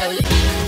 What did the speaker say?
holy.